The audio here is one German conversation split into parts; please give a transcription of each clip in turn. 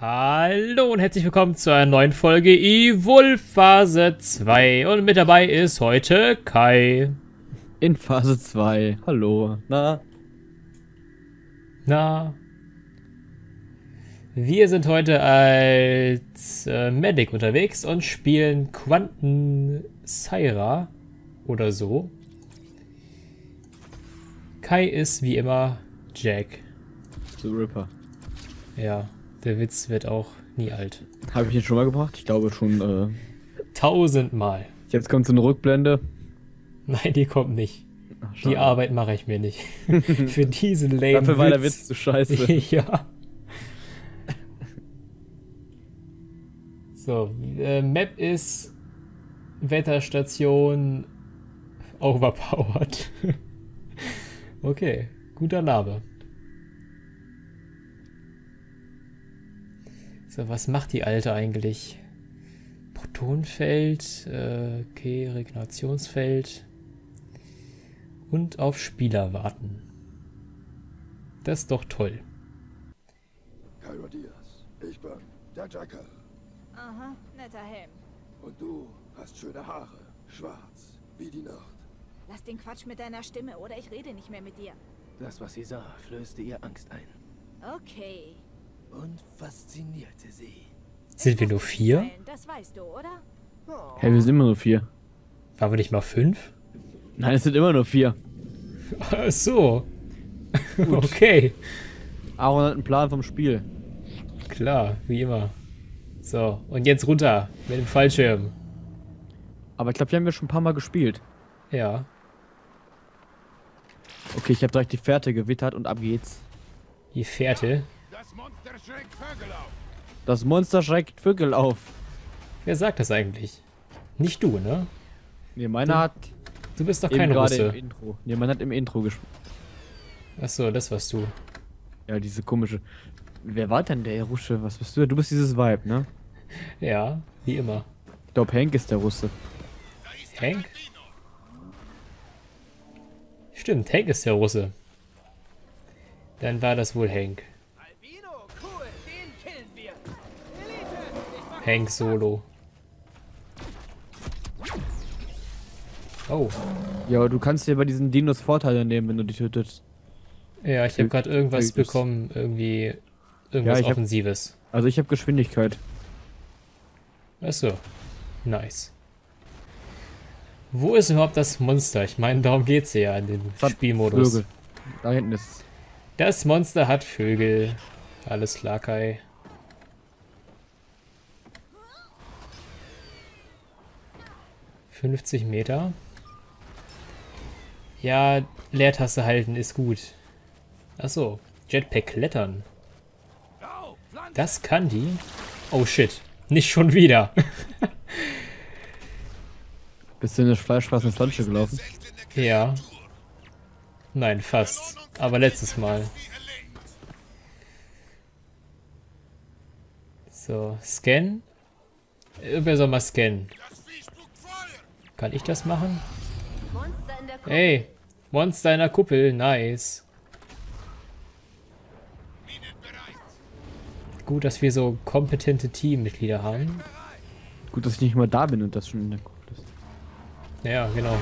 Hallo und herzlich willkommen zu einer neuen Folge Evolve Phase 2. Und mit dabei ist heute Kai. In Phase 2. Hallo. Na? Na? Wir sind heute als äh, Medic unterwegs und spielen Quanten Syra oder so. Kai ist wie immer Jack. The Ripper. Ja, der Witz wird auch nie alt. Habe ich ihn schon mal gebracht? Ich glaube schon. Äh... Tausendmal. Jetzt kommt so eine Rückblende. Nein, die kommt nicht. Ach, Die. Arbeit mache ich mir nicht. Für diesen lame Dafür war der Witz. Witz zu scheiße. ja. So, äh, Map ist Wetterstation overpowered. okay, guter Name. So, was macht die Alte eigentlich? Protonfeld, äh, okay, Regenerationsfeld und auf Spieler warten. Das ist doch toll. Cairo Diaz, ich bin der Jackal. Aha, netter Helm. Und du hast schöne Haare, schwarz, wie die Nacht. Lass den Quatsch mit deiner Stimme oder ich rede nicht mehr mit dir. Das, was sie sah, flößte ihr Angst ein Okay. Und faszinierte sie. Sind wir nur vier? Das weißt du, oder? Hey, wir sind immer nur vier. Waren wir nicht mal fünf? Nein, es sind immer nur vier. Ach so. okay. Aaron hat einen Plan vom Spiel. Klar, wie immer. So, und jetzt runter mit dem Fallschirm. Aber ich glaube, die haben wir schon ein paar Mal gespielt. Ja. Okay, ich habe direkt die Fährte gewittert und ab geht's. Die Fährte. Das Monster schreckt Vögel auf. Das Monster schreckt Vögel auf. Wer sagt das eigentlich? Nicht du, ne? Nee, meiner hat Du bist doch kein gerade im Russe. Intro. Nee, meiner hat im Intro gespielt. Achso, das warst du. Ja, diese komische. Wer war denn der Russe? Was bist du? Du bist dieses Vibe, ne? Ja, wie immer. Ich glaube, Hank ist der Russe. Hank? Stimmt, Hank ist der Russe. Dann war das wohl Hank. Hank Solo. Oh, Ja, aber du kannst dir bei diesen Dinos Vorteile nehmen, wenn du die tötest. ja, ich habe gerade irgendwas Übrigens. bekommen, irgendwie irgendwas ich hab- Offensives. Also ich habe Geschwindigkeit. Achso, nice. Wo ist überhaupt das Monster? Ich meine, darum geht's ja in dem Spielmodus. Vögel. Da hinten ist es. Das Monster hat Vögel. Alles klar, Kai. ...50 Meter. Ja, Leertaste halten ist gut. Achso, Jetpack klettern. Das kann die. Oh shit, nicht schon wieder. Bist du in eine fleischfressende Pflanze gelaufen? ja. Nein, fast. Aber letztes Mal. So, scan. Irgendwer soll mal scannen. Kann ich das machen? Monster in der Kuh. Ey, Monster in der Kuppel, nice. Gut, dass wir so kompetente Teammitglieder haben. Gut, dass ich nicht mal da bin und das schon in der Gruppe ist. Ja, genau.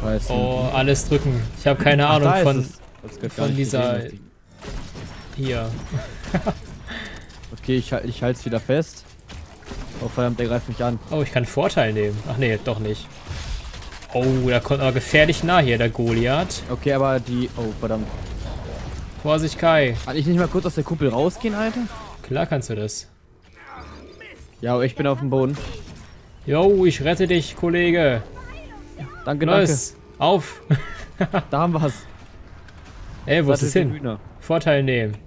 Weißt du. Oh, alles drücken. Ich habe keine Ach, Ahnung von von dieser- gesehen, hier. Okay, ich, hal- ich halte es wieder fest. Oh verdammt, der greift mich an. Oh, ich kann Vorteil nehmen. Ach nee, doch nicht. Oh, da kommt aber gefährlich nah hier, der Goliath. Okay, aber die... Oh, verdammt. Vorsicht, Kai. Kann ich nicht mal kurz aus der Kuppel rausgehen, Alter? Klar kannst du das. Ja, aber ich bin auf dem Boden. Jo, ich rette dich, Kollege. Danke, Los, auf. Da haben wir's. Ey, wo ist Das es hin? Vorteil nehmen.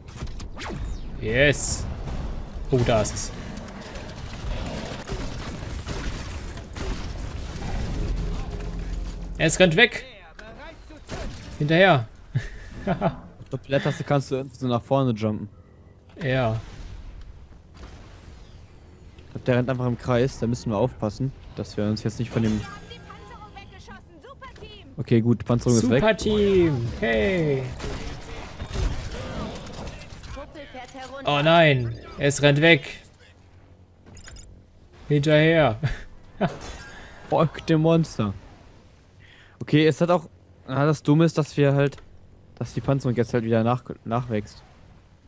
Yes. Oh, da ist es. Es rennt weg. Hinterher. Auf der Blättertaste kannst du irgendwie so nach vorne jumpen. Ja. Ich glaub, der rennt einfach im Kreis. Da müssen wir aufpassen, dass wir uns jetzt nicht von dem... Super. Okay, gut, Panzerung ist weg. Super Team. Hey. Oh nein, es rennt weg. Hinterher. Folgt dem Monster. Okay, es hat auch. Ah, das Dumme ist, dass wir halt. Dass die Panzerung jetzt halt wieder nach, nachwächst.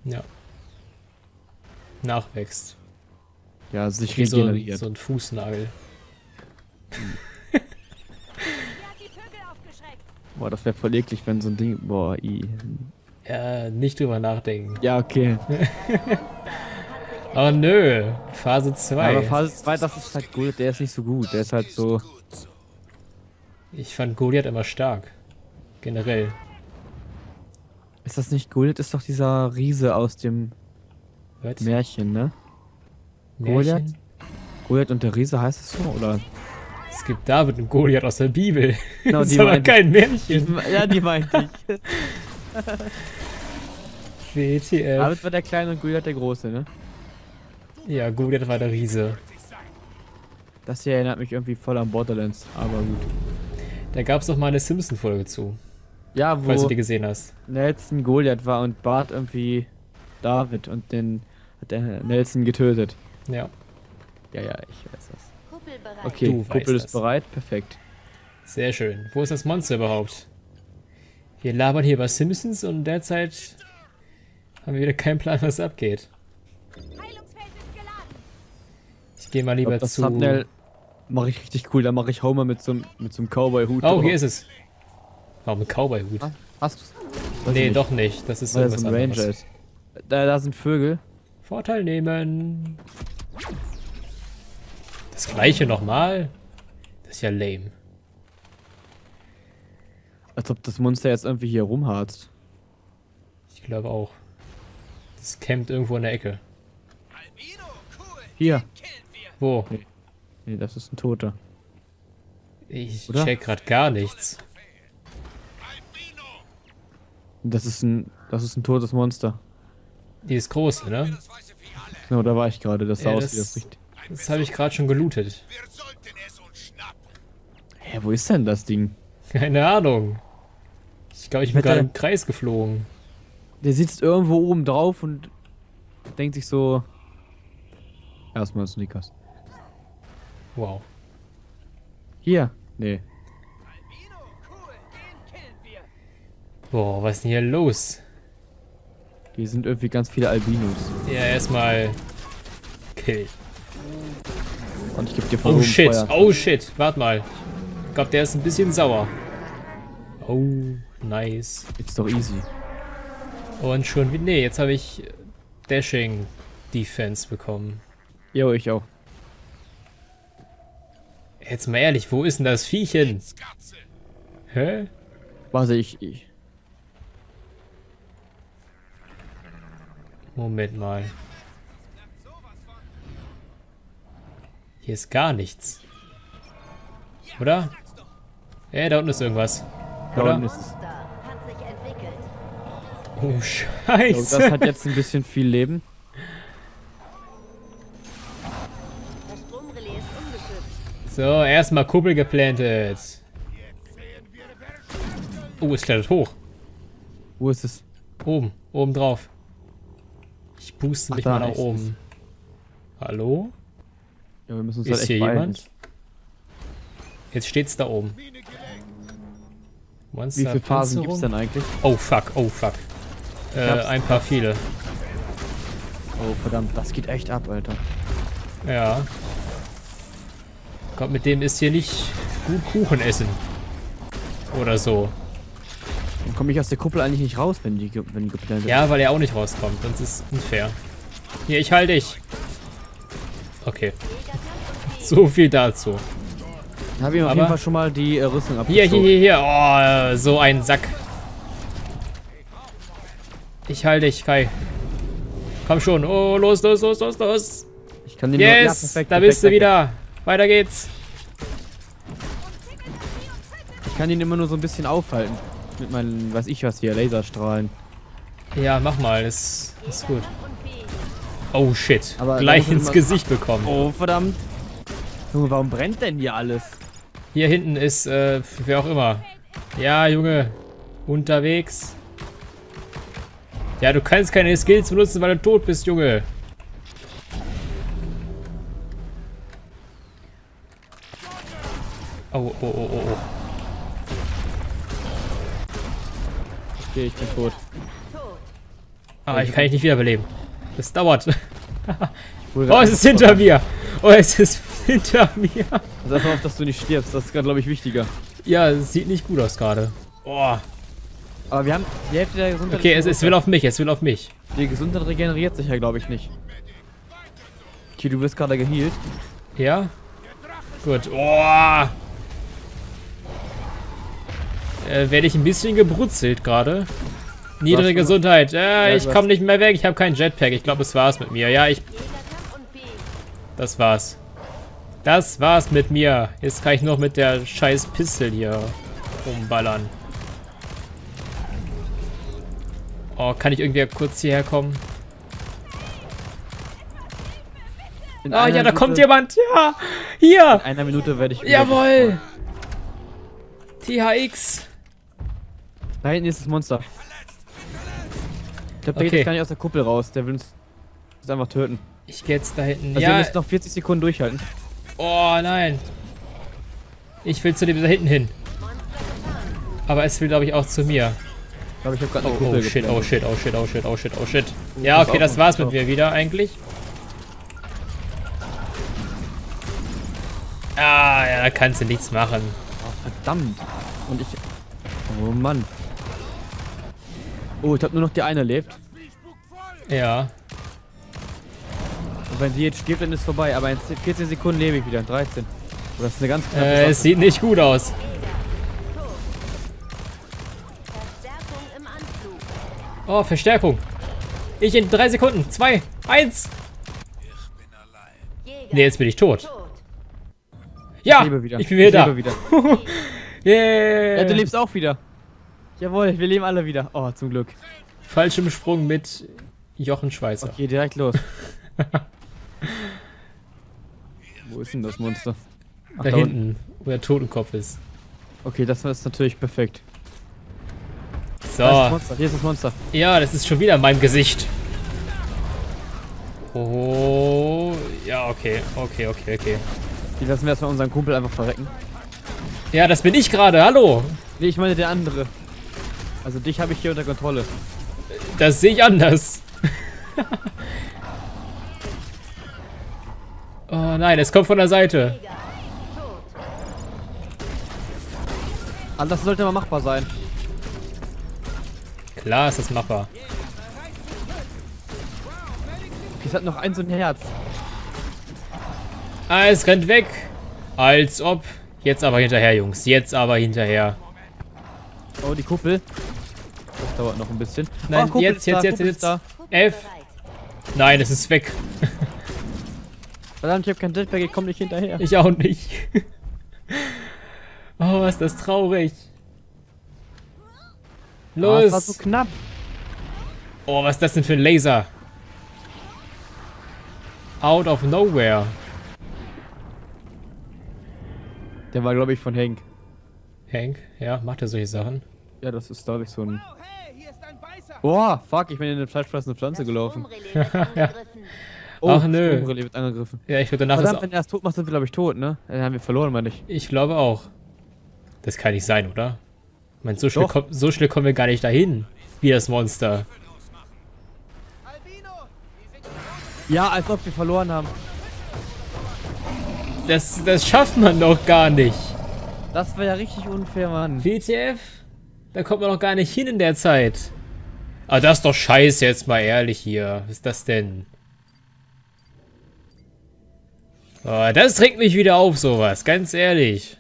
Ja. Nachwächst. Ja, sich Wie so, ein- regeneriert. so ein Fußnagel. Boah, das wäre voll eklig, wenn so ein Ding. Boah, i. Ja, nicht drüber nachdenken. Ja, okay. Oh nö, Phase Aber 2. Phase 2, das ist halt gut. Der ist nicht so gut. Der ist halt so. Ich fand Goliath immer stark. Generell. Ist das nicht Goliath? Ist doch dieser Riese aus dem Was? Märchen, ne? Märchen? Goliath? Goliath und der Riese heißt es so? Oder? Es gibt David und Goliath aus der Bibel. Genau, das die ist aber kein Märchen. ja, die meinte ich. WTF. David war der Kleine und Goliath der Große, ne? Ja, Goliath war der Riese. Das hier erinnert mich irgendwie voll an Borderlands, aber gut. Da gab es doch mal eine Simpson-Folge zu, Ja, falls wo du die gesehen hast. Nelson Goliath war und Bart irgendwie David und den hat der Nelson getötet. Ja, Ja, ja, ich weiß das. Kuppel bereit. Okay, Du Kuppel ist das. bereit, perfekt. sehr schön. Wo ist das Monster überhaupt? Wir labern hier über Simpsons und derzeit haben wir wieder keinen Plan, was abgeht. Heilungsfeld ist geladen. Ich gehe mal Ich lieber glaub, das zu... Thumbnail mache ich richtig cool. Da mache ich Homer mit so einem mit so einem Cowboy-Hut. Oh, hier ist es. Warum ein Cowboy-Hut? Ah, Hast du's? Weiß Nee, ich nicht, doch nicht. Das ist das irgendwas ein Ranger anderes. Da, da sind Vögel. Vorteil nehmen. Das gleiche nochmal? Das ist ja lame. Als ob das Monster jetzt irgendwie hier rumharzt. Ich glaube auch. Das campt irgendwo in der Ecke. Albino, cool. Hier. Wo? Nee, das ist ein Toter. Ich Oder? check grad gar nichts. Das ist ein, das ist ein totes Monster. Die ist große, ne? Genau, da war ich gerade. Das sah Ja, aus das- wie das richtig. Das habe ich gerade schon gelootet. Hä, wo ist denn das Ding? Keine Ahnung. Ich glaube, ich bin gerade im Kreis geflogen. Der sitzt irgendwo oben drauf und denkt sich so. Erstmal Sneakers. Wow. Hier. Nee. Boah, was ist denn hier los? Hier sind irgendwie ganz viele Albinos. Ja, erstmal. Kill. Und ich geb dir Oh shit, Feuer. oh shit. Warte mal. Ich glaube, der ist ein bisschen sauer. Oh, nice. Ist doch easy. Und schon wie. Nee, jetzt habe ich Dashing Defense bekommen. Jo, ich auch. Jetzt mal ehrlich, wo ist denn das Viechchen? Hä? Warte, ich. ich Moment mal. Hier ist gar nichts. Oder? Ey, da unten ist irgendwas. da Oder? unten ist es. Oh, scheiße. das hat jetzt ein bisschen viel Leben. So, erstmal Kuppel geplantet. Oh, es klettert hoch. Wo ist es? Oben, oben drauf. Ich booste Ach, mich da mal nach ist es. oben. Hallo? Ja, wir müssen uns Ist halt hier beeilen. jemand? Jetzt steht's da oben. Monster Wie viele Phasen Panzerung? gibt's denn eigentlich? Oh fuck, oh fuck. Äh, ein paar viele. Oh, verdammt, das geht echt ab, Alter. Ja. Gott, mit dem ist hier nicht gut Kuchen essen. Oder so. Dann komme ich aus der Kuppel eigentlich nicht raus, wenn die, wenn die geplant Ja, weil er auch nicht rauskommt. Sonst ist es unfair. Hier, ich halte dich. Okay. So viel dazu. Dann habe ich ihm auf Aber- jeden Fall schon mal die äh, Rüstung Hier, abgezogen. hier, hier, hier. Oh, so ein Sack. Ich halte dich, Kai. Komm schon. Oh, los, los, los, los, los. Ich kann den nur- ja, Yes, perfekt, da perfekt, bist du danke. wieder. Weiter geht's. Ich kann ihn immer nur so ein bisschen aufhalten. Mit meinen, weiß ich was hier, Laserstrahlen. Ja, mach mal. Das ist gut. Oh, shit. Aber Gleich ins Gesicht bekommen. Oh, verdammt. Junge, warum brennt denn hier alles? Hier hinten ist, äh, wer auch immer. Ja, Junge. Unterwegs. Ja, du kannst keine Skills benutzen, weil du tot bist, Junge. Oh, oh, oh, oh, oh. Okay, ich bin tot. Ah, ich kann dich nicht wiederbeleben. Das dauert. Oh, es ist hinter mir. Oh, es ist hinter mir. Also einfach auf, dass du nicht stirbst. Das ist gerade, glaube ich, wichtiger. Ja, es sieht nicht gut aus gerade. Oh. Aber wir haben die Hälfte der Gesundheit. Okay, es, es will auf mich, es will auf mich. Die Gesundheit regeneriert sich ja, glaube ich, nicht. Okay, du wirst gerade geheilt. Ja? Gut. Oh. Äh, Werde ich ein bisschen gebrutzelt gerade. Niedrige? Gesundheit. Ja, Ja, ich komme nicht mehr weg. Ich habe keinen Jetpack. Ich glaube, es war's mit mir. Ja, ich. Das war's. Das war's mit mir. Jetzt kann ich noch mit der scheiß Pistol hier rumballern. Oh, kann ich irgendwie kurz hierher kommen? In einer ja, da kommt Minute- jemand. Ja, hier. In einer Minute werde ich. Jawohl. THX. Da hinten ist das Monster. Ich glaube, der geht Okay. jetzt gar nicht aus der Kuppel raus. Der will uns uns einfach töten. Ich gehe jetzt da hinten. Also wir ja. müssen noch 40 Sekunden durchhalten. Oh nein. Ich will zu dem da hinten hin. Aber es will, glaube ich, auch zu mir. Ich glaube, ich habe gerade Oh, eine Kuppel oh shit, oh shit, oh shit, oh shit, oh shit, oh shit. Ja, okay, das war's mit mir wieder eigentlich. Ah, ja, da kannst du nichts machen. Verdammt. Und ich. Oh Mann. Oh, ich habe nur noch die eine lebt. Ja. Und wenn die jetzt stirbt, dann ist vorbei. Aber in 14 Sekunden lebe ich wieder. 13. Oh, das ist eine ganz knappe Äh, es sieht nicht gut aus. Verstärkung im Anflug. Oh, Verstärkung. Ich in drei Sekunden. Zwei, eins. Jäger. Nee, jetzt bin ich tot. Ja, Ich lebe wieder. ich bin wieder lebe da. wieder. Yeah. Ja, du lebst auch wieder. Jawohl, wir leben alle wieder. Oh, zum Glück. Fallschirmsprung mit Jochen Schweizer. Okay, direkt los. Wo ist denn das Monster? Ach, da, unten. hinten, wo der Totenkopf ist. Okay, das ist natürlich perfekt. So. Da ist das Monster. Hier ist das Monster. Ja, das ist schon wieder in meinem Gesicht. Oh, ja, okay, okay, okay, okay. Die lassen wir erstmal unseren Kumpel einfach verrecken. Ja, das bin ich gerade, hallo. Nee, ich meine der andere. Also dich habe ich hier unter Kontrolle. Das sehe ich anders. oh nein, es kommt von der Seite. Aber das sollte mal machbar sein. Klar ist das machbar. Es hat noch ein so ein Herz. Ah, es rennt weg. Als ob. Jetzt aber hinterher, Jungs. Jetzt aber hinterher. Oh, die Kuppel. Das dauert noch ein bisschen. Nein, oh, jetzt, ist jetzt, da, jetzt, jetzt. ist Da. F. Nein, es ist weg. Verdammt, ich habe kein Jetpack, ich komme nicht hinterher. Ich auch nicht. oh, ist das traurig. Ah, es war Los. so knapp. Oh, was ist das denn für ein Laser? Out of nowhere. Der war, glaube ich, von Hank. Hank, ja, macht er solche Sachen? Ja, das ist, glaube ich, so ein... Oh, hey, Boah, fuck, ich bin in eine fleischfressende Pflanze gelaufen. Angegriffen. Oh, Ach, nö. Wird angegriffen. Ja, ich würde danach Verdammt, das, wenn er es tot macht, sind wir, glaube ich, tot, ne? Dann haben wir verloren, meine ich. Ich glaube auch. Das kann nicht sein, oder? Ich meine, so schnell, komm, so schnell kommen wir gar nicht dahin. Wie das Monster. Ja, als ob wir verloren haben. Das, das schafft man doch gar nicht. Das war ja richtig unfair, Mann. WTF? Da kommt man doch gar nicht hin in der Zeit. Ah, das ist doch scheiße, jetzt mal ehrlich hier. Was ist das denn? Oh, das regt mich wieder auf, sowas. Ganz ehrlich.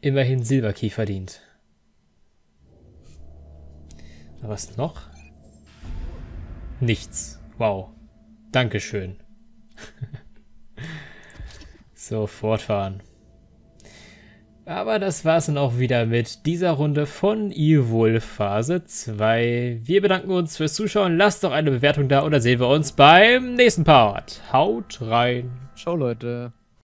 Immerhin Silberkey verdient. Aber was noch? Nichts. Wow. Dankeschön. so, fortfahren. Aber das war's dann auch wieder mit dieser Runde von Evil Phase 2. Wir bedanken uns fürs Zuschauen. Lasst doch eine Bewertung da oder sehen wir uns beim nächsten Part. Haut rein. Ciao, Leute.